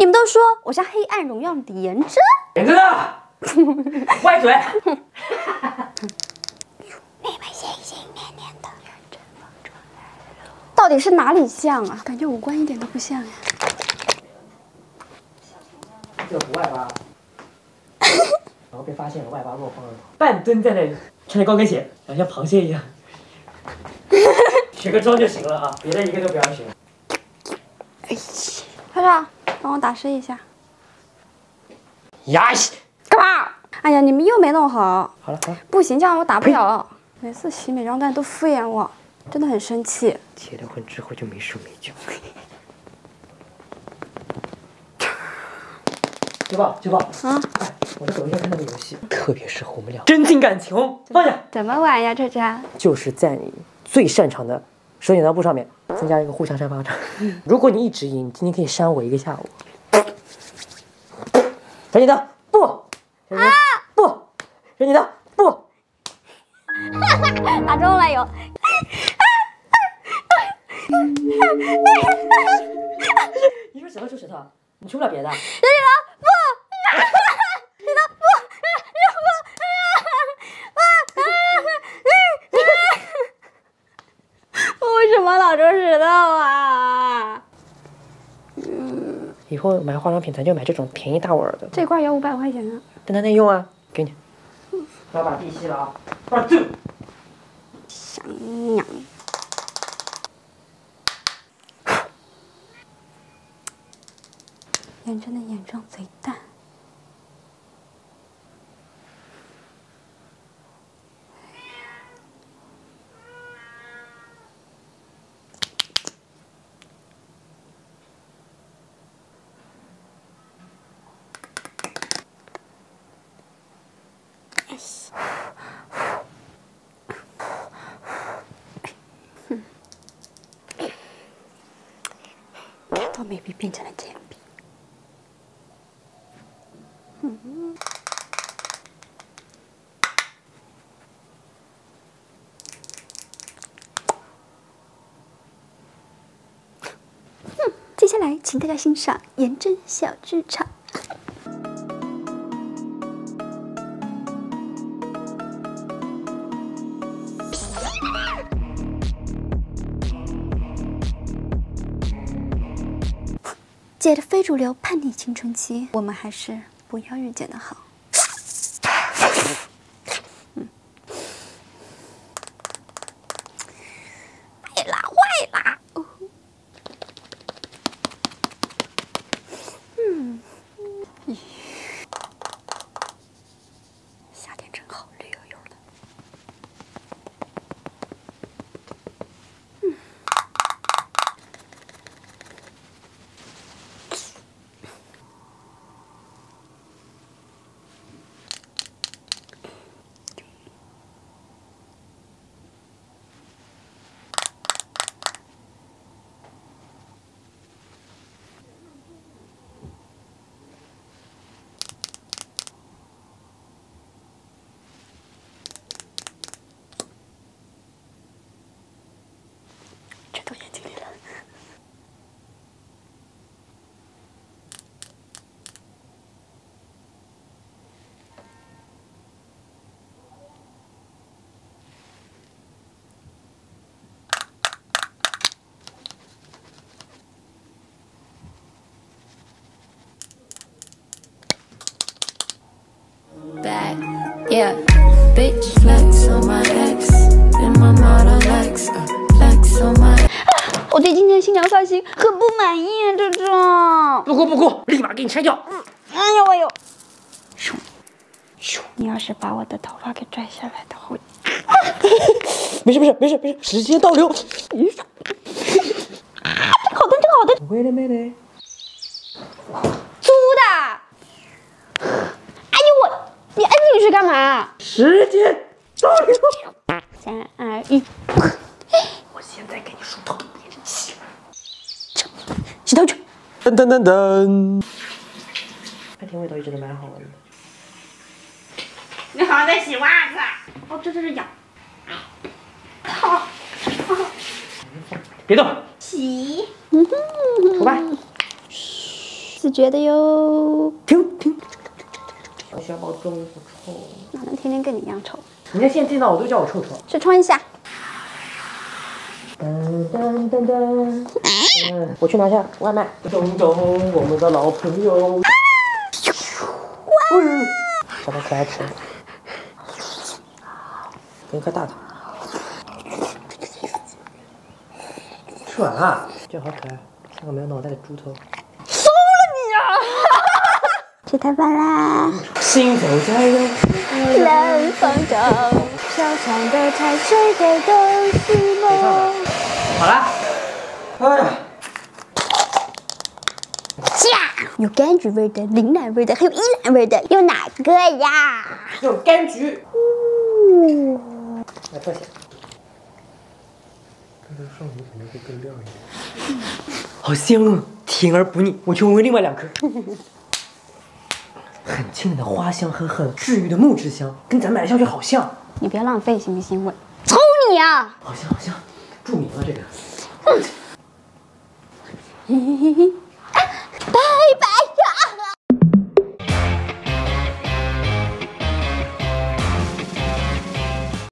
你们都说我像《黑暗荣耀》里的颜真，颜真啊，歪嘴。你们心心念念的认真放出来了，到底是哪里像啊？感觉五官一点都不像呀。这个不外八，然后被发现了，外八落荒而逃，半蹲在那里，穿着高跟鞋，然后像螃蟹一样。学个妆就行了啊，别的一个都不要学。哎呀，校长，帮我打湿一下。呀西，干嘛？哎呀，你们又没弄好。好了好了，不行，这样我打不了。每次洗美妆蛋都敷衍我，真的很生气。结了婚之后就没手没脚。九宝，九宝，啊，哎，我在抖音上看到个游戏，特别适合我们俩真情感情。放下，怎么玩呀，这这？就是在你最擅长的手剪刀布上面增加一个互相扇巴掌。如果你一直赢，你今天可以扇我一个下午。手剪刀布，手剪刀布，手剪刀布。打中了有。你说舌头就舌头，你出不了别的。我为什么老中石头啊？以后买化妆品咱就买这种便宜大碗的，这罐要五百块钱啊。但它耐用啊。给你，我要把地吸了啊。二 two，想娘。颜真的眼妆贼淡。到眉笔变成了铅笔。嗯，接下来请大家欣赏颜真小剧场。姐的非主流叛逆青春期，我们还是不要遇见的好。嗯，坏啦坏啦！嗯，Yeah, bitch, flex on my ex. In my model Lex, uh, flex on my 我对今天的新娘发型很不满意啊，这种。不哭不哭，立马给你拆掉。哎呦哎呦！咻咻！你要是把我的头发给拽下来的话，没事没事没事没事，时间倒流。咦，这个好灯，这个好灯，Wait a minute，租的。哎呦我，你摁进去干嘛？时间倒流。三二一，我现在给你梳头，洗洗头去。噔噔噔噔。那天味道一直都蛮好闻的。你好像在洗袜子。哦，这这是痒。好，别动，洗。走吧。是觉得哟，停停。小包装好臭，哪能天天跟你一样臭？人家现在见到我都叫我臭臭。去冲一下。噔噔噔噔，嗯，我去拿下外卖。东东，我们的老朋友。哇！小包可爱吃。给你块大的。吃完了，这好可爱，像个没有脑袋的猪头。吃太饭啦！心头在有冷风中，小船的踩水的都是梦。好了。哎呀，呀，有柑橘味的、铃兰味的，还有依兰味的，有哪个呀？有柑橘。嗯，来特写。好香啊，甜而不腻。我去闻闻另外两颗。很清冷的花香和很治愈的木质香，跟咱买的香水好像。你别浪费行不行？我抽你啊！好香好香，著名了这个。嘿嘿嘿嘿。